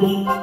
Música